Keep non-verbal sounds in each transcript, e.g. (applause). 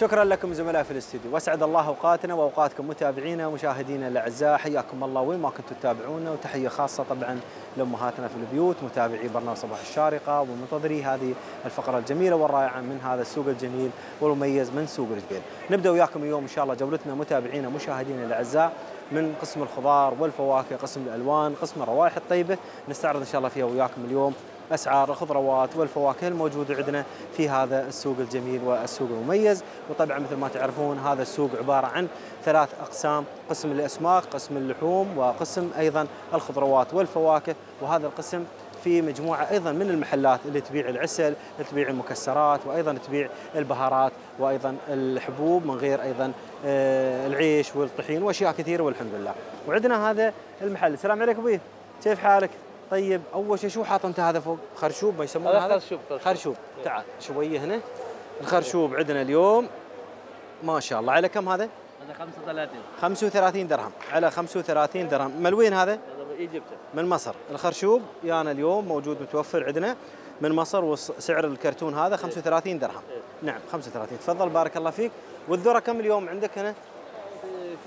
شكرا لكم زملاء في الاستوديو. وأسعد الله أوقاتنا وأوقاتكم متابعينا ومشاهدينا الأعزاء. حياكم الله وين ما كنتم تتابعونا. وتحية خاصة طبعا لأمهاتنا في البيوت متابعي برنامج صباح الشارقة ومنتظري هذه الفقرة الجميلة والرائعة من هذا السوق الجميل والمميز من سوق الجبيل نبدأ وياكم اليوم إن شاء الله جولتنا متابعينا ومشاهدينا الأعزاء من قسم الخضار والفواكه قسم الألوان قسم الروائح الطيبة. نستعرض إن شاء الله فيها وياكم اليوم أسعار الخضروات والفواكه الموجودة عندنا في هذا السوق الجميل والسوق المميز وطبعا مثل ما تعرفون هذا السوق عبارة عن ثلاث أقسام قسم الأسماك قسم اللحوم وقسم أيضا الخضروات والفواكه وهذا القسم في مجموعة أيضا من المحلات اللي تبيع العسل، تبيع المكسرات وأيضا تبيع البهارات وأيضا الحبوب من غير أيضا آه، العيش والطحين وأشياء كثيرة والحمد لله. وعندنا هذا المحل، السلام عليكم أبوي كيف حالك؟ طيب أول شيء شو حاط انت هذا فوق؟ خرشوب ما يسمونه هذا؟ خرشوب خرشوب. خرشوب. تعال شوية هنا. الخرشوب عندنا اليوم ما شاء الله. على كم هذا؟ هذا 35 35 درهم. على 35 درهم. من وين هذا؟ هذا من إيجيبت. من مصر. الخرشوب يانا اليوم موجود متوفر عندنا من مصر وسعر الكرتون هذا 35 درهم. نعم 35 تفضل بارك الله فيك. والذرة كم اليوم عندك هنا؟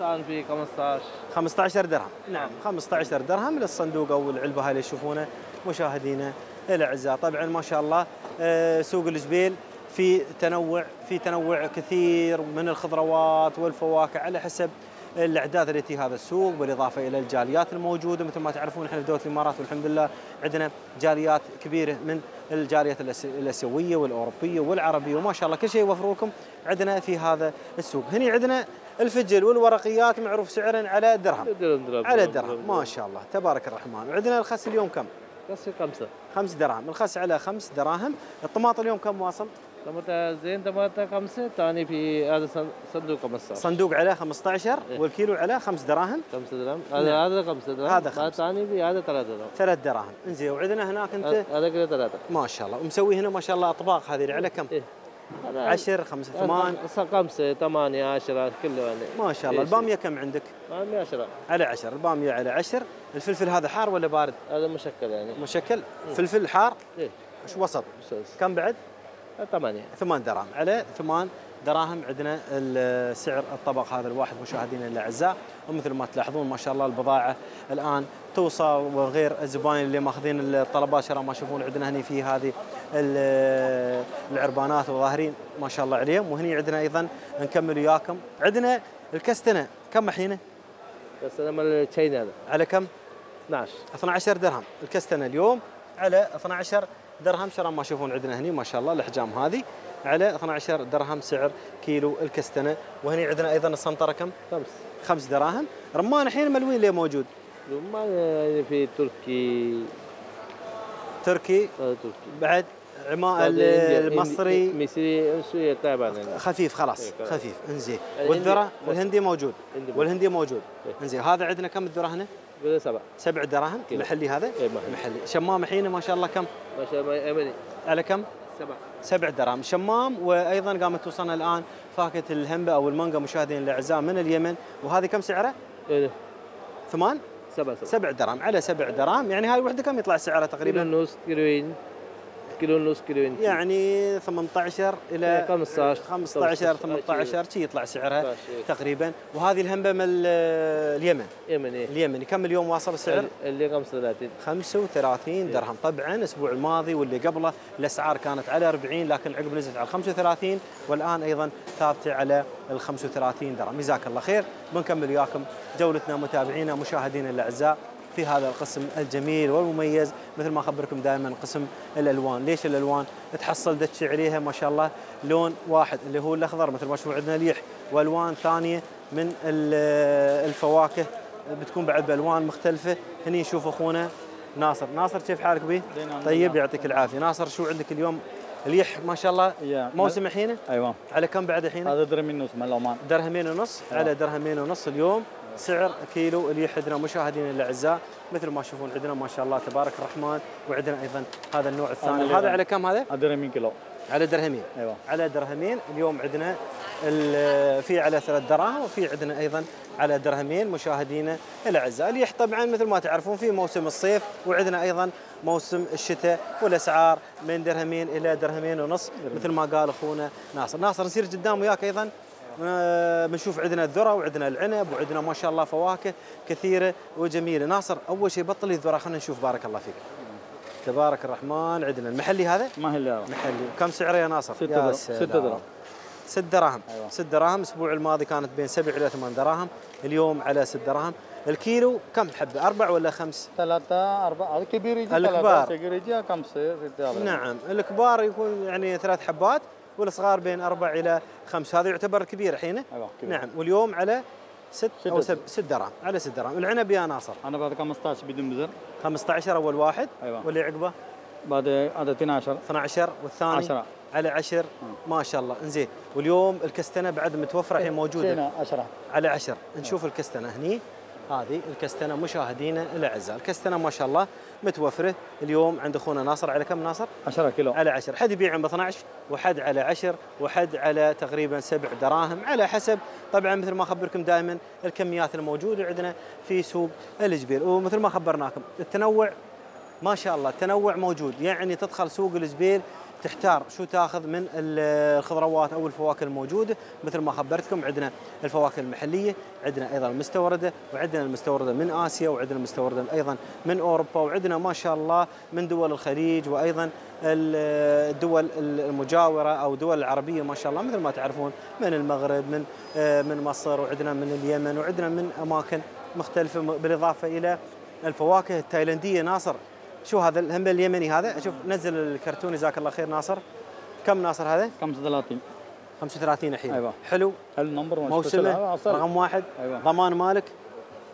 كان في 15 15 درهم. نعم. 15 درهم للصندوق أو العلبة هاي اللي تشوفونه مشاهدينا الأعزاء. طبعا ما شاء الله آه، سوق الجبيل في تنوع في تنوع كثير من الخضروات والفواكه على حسب الإعداد اللي في هذا السوق بالإضافة إلى الجاليات الموجودة. مثل ما تعرفون إحنا في دولة الإمارات والحمد لله عندنا جاليات كبيرة من الجاليات الأسيوية والأوروبية والعربية. وما شاء الله كل شيء يوفروا لكم عندنا في هذا السوق. هني عندنا الفجل والورقيات معروف سعرا على درهم. على درهم ما شاء الله تبارك الرحمن. وعندنا الخس اليوم كم؟ خمسة. خمس دراهم. الخس على خمس دراهم. الطماط اليوم كم واصل؟ زين طماطة خمسة ثاني في هذا صن- صندوق 15 صندوق عليه 15 إيه. والكيلو عليه خمس دراهم. خمسة درهم هذا هذا خمسة درهم هذا خمسة. ثاني في هذا ثلاثة درهم ثلاث دراهم. إنزين وعندنا هناك أنت؟ هذا- كده ثلاثة. ما شاء الله. ومسوي هنا ما شاء الله أطباق هذه على كم؟ إيه. هذا 10 5 8 هذا خمسة ثمانية عشرة كله يعني. ما شاء الله. إيه، البامية كم عندك؟ ثمانية عشرة. على 10 البامية على 10 الفلفل هذا حار ولا بارد؟ هذا مشكل يعني. مشكل. فلفل حار؟ إيه. وش وسط؟ كم بعد؟ ثمانية. ثمان دراهم. على ثمان دراهم عندنا سعر الطبق هذا الواحد مشاهدينا الأعزاء. ومثل ما تلاحظون ما شاء الله البضاعة الآن توصل وغير الزباين اللي ماخذين الطلبات شراء ما تشوفون عندنا هني في هذه ال- العربانات وظاهرين ما شاء الله عليهم. وهني عندنا أيضا نكمل وياكم. عندنا الكستنة. كم الحين؟ أنا مال هذا. على كم؟ 12 12 درهم الكستنة اليوم على 12 درهم شراء ما تشوفون عندنا هني ما شاء الله الأحجام هذه. على 12 درهم سعر كيلو الكستنة. وهني عندنا أيضا السنطرة كم؟ خمس. خمس دراهم. رمان الحين ملوين ليه موجود؟ ما يعني في تركي. تركي. هذا تركي. بعد عماء إنديا- المصري. مصري يعني خفيف خلاص. إيه، خلاص. خفيف. انزين. والذرة؟ الهندي موجود. هندي موجود. والهندي موجود. إيه. انزين. هذا عندنا كم الذرة هنا؟ سبعة سبع دراهم كيلو. محلي هذا؟ إيه، محلي. محلي شمام الحين ما شاء الله كم؟ ما شاء الله يمني على كم؟ سبعة سبع دراهم شمام وأيضا قامت توصلنا الآن فاكهة الهمبه أو المانجا مشاهدينا الأعزاء من اليمن وهذه كم سعرها؟ إيه، ثمان سبعة سبعة سبع درهم على سبع درهم يعني هاي الوحده كم يطلع سعرها كيلو تقريبا؟ ونص كيلوين كيلو ونص كيلوين يعني 18 إلى إيه، 15 15 18 شي يطلع سعرها 15 إيه. تقريبا. وهذه الهمبه من ال- اليمن. يمني اليمني كم اليوم واصل السعر؟ اللي 35 35 درهم. طبعا الأسبوع الماضي واللي قبله الأسعار كانت على 40 لكن عقب نزلت على 35 والآن أيضا ثابتة على ال 35 درهم. جزاك الله خير. بنكمل وياكم. جولتنا متابعينا مشاهدينا الأعزاء. في هذا القسم الجميل والمميز مثل ما أخبركم دائما قسم الألوان. ليش الألوان؟ تحصل دتش عليها ما شاء الله لون واحد اللي هو الأخضر مثل ما تشوفون عندنا ليح وألوان ثانية من ال- الفواكه بتكون بعد بألوان مختلفة. هني نشوف أخونا ناصر. ناصر كيف حالك بيه طيب يعطيك العافية. ناصر شو عندك اليوم؟ اليح ما شاء الله. موسم الحين؟ أيوه. على كم بعد الحين؟ هذا درهم ونص من العمان درهمين ونص على درهمين ونص اليوم. سعر كيلو اليح عندنا مشاهدينا الأعزاء مثل ما تشوفون عندنا ما شاء الله تبارك الرحمن وعندنا أيضا هذا النوع الثاني. اللي هذا. على كم هذا؟ هذا درهم كيلو. على درهمين. أيوه. على درهمين. اليوم عندنا في على ثلاث دراهم وفي عندنا أيضا على درهمين. مشاهدينا الأعزاء اليح طبعا مثل ما تعرفون في موسم الصيف وعندنا أيضا موسم الشتاء والأسعار من درهمين إلى درهمين ونص مثل ما قال أخونا ناصر. ناصر نصير قدام وياك أيضا؟ بنشوف عندنا الذرة وعندنا العنب وعندنا ما شاء الله فواكه كثيرة وجميلة ناصر أول شيء بطل الذرة خلينا نشوف بارك الله فيك تبارك الرحمن عندنا المحلي هذا اللي محلي كم سعره يا ناصر؟ ست يا درهم. سلام. ست درهم. ست دراهم أيوة. ست دراهم الأسبوع الماضي كانت بين سبع إلى ثمان دراهم اليوم على ست دراهم الكيلو كم حبه أربع ولا خمس؟ ثلاثة أربعة الكبير يجي الكبار. يجي خمسة ستة نعم الكبار يكون يعني ثلاث حبات والصغار بين أربع إلى خمس. هذا يعتبر كبير الحين أيوة كبير. نعم. واليوم على ست ست أو درهم. سب ست دراهم على ست دراهم العنب يا ناصر. أنا بعد 15 بدون بذر. 15 أول واحد. أيوة. واللي عقبه بعد هذا 12 12 والثاني؟ 10 على 10 ما شاء الله. إنزين. واليوم الكستنة بعد متوفرة الحين موجودة. سنة 10 على عشر. نشوف الكستنة هني. هذه الكستنة مشاهدينا الأعزاء. الكستنة ما شاء الله متوفرة اليوم عند أخونا ناصر. على كم ناصر؟ 10 كيلو. على عشر. حد يبيع ب 12 وحد على عشر. وحد على تقريبا سبع دراهم. على حسب طبعا مثل ما أخبركم دائما الكميات الموجودة عندنا في سوق الجبيل ومثل ما خبرناكم التنوع ما شاء الله التنوع موجود. يعني تدخل سوق الجبيل تحتار شو تاخذ من ال- الخضروات أو الفواكه الموجودة. مثل ما خبرتكم عندنا الفواكه المحلية عندنا أيضا المستوردة وعندنا المستوردة من آسيا وعندنا المستوردة أيضا من أوروبا وعندنا ما شاء الله من دول الخليج وأيضا ال- الدول المجاورة أو الدول العربية ما شاء الله مثل ما تعرفون من المغرب من من مصر وعندنا من اليمن وعندنا من أماكن مختلفة بالإضافة إلى الفواكه التايلندية ناصر. شو هذا الهم اليمني هذا؟ شوف نزل الكرتون جزاك الله خير ناصر. كم ناصر هذا؟ 35 35 الحين. أيوة. حلو. هل نمبر موسمه رقم واحد. أيوة. ضمان مالك.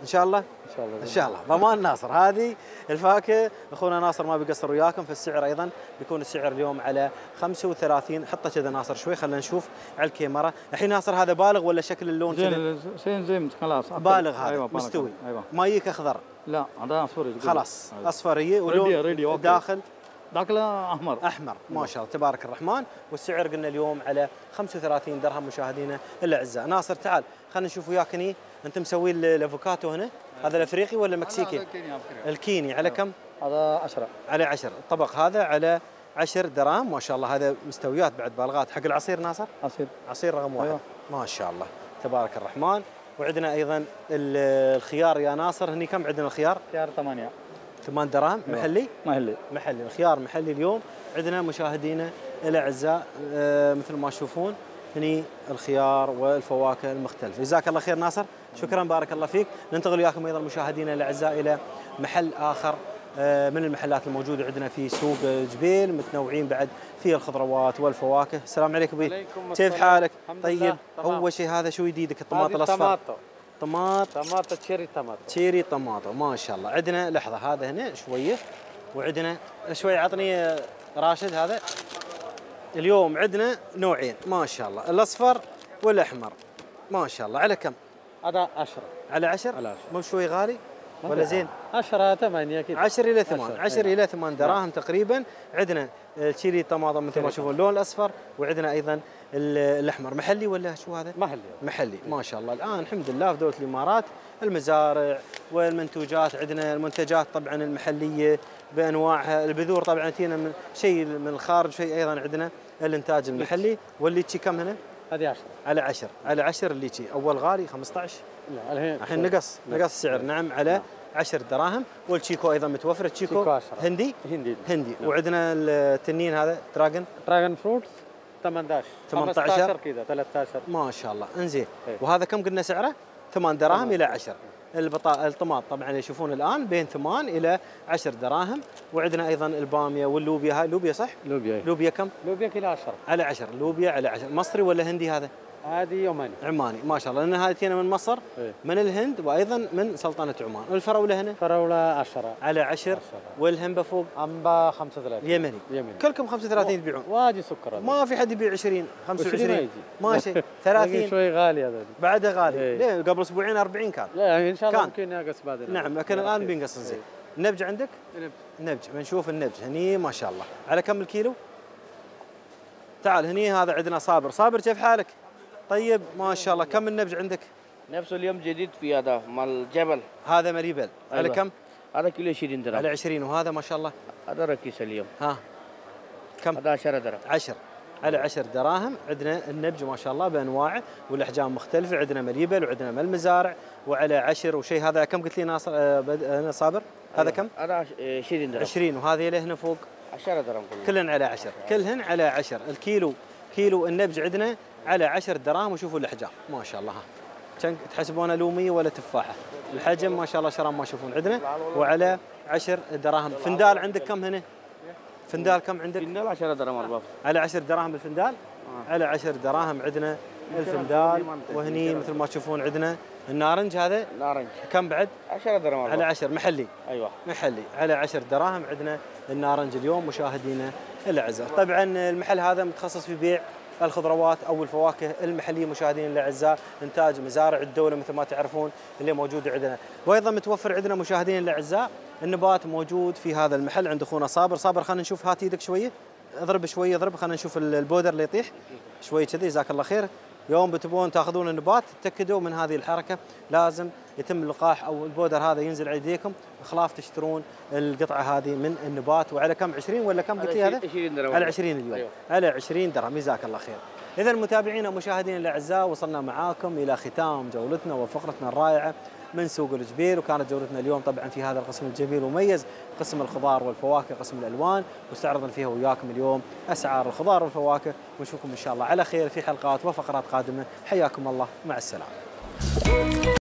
إن شاء الله؟ إن شاء الله إن شاء الله. ضمان ناصر. هذه الفاكهة. أخونا ناصر ما بيقصر وياكم في السعر أيضا بيكون السعر اليوم على 35 حطه كذا ناصر شوي خلينا نشوف على الكاميرا. الحين ناصر هذا بالغ ولا شكل اللون زين زين زين خلاص. بالغ هذا أيوة. مستوي. أيوة. ما يجيك أخضر. لا هذا يجي. خلاص أيوة. اصفريه ولون. داخل. داخله أحمر. أحمر. ما شاء الله تبارك الرحمن. والسعر قلنا اليوم على 35 درهم مشاهدينا الأعزاء. ناصر تعال خلينا نشوف وياك هني. أنت مسوي ال- الأفوكاتو هنا؟ هذا الأفريقي ولا مكسيكي؟ الكيني على كم؟ هذا 10 على 10 الطبق هذا على 10 دراهم ما شاء الله هذا مستويات بعد بالغات. حق العصير ناصر؟ عصير. عصير رقم واحد. أيوة. ما شاء الله. تبارك الرحمن. وعندنا أيضا ال- الخيار يا ناصر. هني كم عندنا الخيار؟ خيار 8 8 دراهم أيوة. محلي؟ ما هي محلي. الخيار محلي اليوم. عندنا مشاهدينا الأعزاء آه، مثل ما تشوفون. هني الخيار والفواكه المختلفه جزاك الله خير ناصر. شكرا بارك الله فيك. ننتقل وياكم أيضا مشاهدينا الأعزاء إلى محل آخر آه، من المحلات الموجودة عندنا في سوق جبيل متنوعين بعد في الخضروات والفواكه. السلام عليكم. بي عليكم كيف. حالك؟ طيب. أول شيء هذا شو جديدك الطماط هذه الأصفر. طماطو طماط طماطو تشيري طماطو تشيري طماطم ما شاء الله. عندنا لحظة هذا هنا شوية وعندنا شوي عطني راشد هذا. اليوم عندنا نوعين ما شاء الله. الأصفر والأحمر. ما شاء الله. على كم؟ هذا 10 على عشر؟ على عشر. مو شوي غالي؟ ولا زين؟ 10 8 كذا. 10 إلى 8 عشر، 10 أيوة. إلى 8 دراهم تقريبا. عندنا التشيري طماطم مثل ما تشوفون اللون الأصفر. وعندنا أيضا الأحمر. محلي ولا شو هذا؟ محلي. محلي. ما شاء الله. الآن الحمد لله في دولة الإمارات المزارع والمنتوجات عندنا المنتجات طبعا المحلية بأنواعها. البذور طبعا تينا من شيء من الخارج شيء أيضا عندنا الإنتاج المحلي. والليتشي كم هنا؟ هذه 10 على 10 على 10 الليتشي. أول غالي 15 لا الحين الحين نقص نقص السعر نعم على 10 دراهم. والتشيكو أيضا متوفر. التشيكو تشيكو 10. هندي؟ هندي. هندي. نعم. وعندنا التنين هذا dragon؟ dragon fruit 18 18. 15 كذا 13 ما شاء الله انزين إيه. وهذا كم قلنا سعره 8 دراهم. إلى 10 البطا... الطماط طبعا يشوفون الآن بين 8 إلى 10 دراهم وعندنا أيضا البامية واللوبيا هاي لوبيا صح؟ لوبيا لوبيا كم؟ لوبيا كيلو 10 على 10 لوبيا على 10 مصري ولا هندي هذا؟ هذه يوماني عماني ما شاء الله. لأن هذه تينا من مصر إيه. من الهند وأيضا من سلطنة عمان. والفراولة هنا؟ فراولة 10 على 10 والهمبه فوق أمبا 35 يمني. يمني. كلكم 35 تبيعون. واجي سكر هذا. ما في حد يبيع 20 ما 25 يجي. ماشي (laughs) لكن 30 شوي غالي هذا. بعده غالي. إيه. ليه؟ قبل أسبوعين 40 كان. لا يعني إن شاء الله. ممكن ينقص بعدين. نعم لكن الآن بينقص زين. النبج عندك؟ نعم. نبج. بنشوف النبج. هني ما شاء الله. على كم الكيلو؟ تعال هني هذا عندنا صابر. صابر كيف حالك؟ طيب ما شاء الله. كم النبج عندك؟ نفس اليوم جديد في هذا مال جبل. هذا مريبل على أيوة. كم؟ هذا كيلو 20 درهم. على 20 وهذا ما شاء الله. هذا رخيص اليوم. ها. كم؟ هذا 10 درهم. 10 على 10 دراهم. عندنا النبج ما شاء الله بأنواعه والأحجام مختلفة. عندنا مريبل وعندنا من المزارع وعلى 10 وشيء هذا كم قلت لي ناصر؟ آه، آه، صابر. هذا كم؟ هذا عش- 20 درهم. 20 وهذه له هنا فوق. 10 درهم كله كلهن على 10 كلهن على 10 الكيلو كيلو النبج عندنا على 10 دراهم وشوفوا الاحجام ما شاء الله. ها تحسبونه لوميه ولا تفاحة؟ الحجم ما شاء الله شرام ما تشوفون عندنا. وعلى 10 دراهم. فندال عندك كم هنا؟ فندال كم عندك؟ فينال 10 درهم الباب على 10 دراهم الفندال؟ على 10 دراهم عندنا الفندال. وهني مثل ما تشوفون عندنا النارنج هذا. نارنج كم بعد؟ 10 درهم على الباب 10 محلي. أيوه. محلي. على 10 دراهم عندنا النارنج اليوم مشاهدينا الأعزاء. طبعا المحل هذا متخصص في بيع الخضروات أو الفواكه المحلية مشاهدينا الأعزاء إنتاج مزارع الدولة مثل ما تعرفون اللي موجوده عندنا. وأيضا متوفر عندنا مشاهدينا الأعزاء النبات موجود في هذا المحل عند أخونا صابر. صابر خلينا نشوف. هات إيدك شوية. اضرب شوية اضرب. خلينا نشوف البودر اللي يطيح. شوي كذي جزاك الله خير. يوم بتبون تأخذون النبات تاكدوا من هذه الحركة. لازم يتم اللقاح أو البودر هذا ينزل على يديكم خلاف تشترون القطعة هذه من النبات. وعلى كم؟ 20 ولا كم قلت لي هذا؟ 20 درهم. على 20 اليوم أيوة. على 20 درهم. جزاك الله خير. اذا متابعينا ومشاهدينا الأعزاء وصلنا معاكم إلى ختام جولتنا وفقرتنا الرائعة من سوق الجبيل وكانت جولتنا اليوم طبعا في هذا القسم الجميل ومميز قسم الخضار والفواكه قسم الألوان. واستعرضنا فيها وياكم اليوم أسعار الخضار والفواكه. ونشوفكم إن شاء الله على خير في حلقات وفقرات قادمة. حياكم الله. مع السلامة.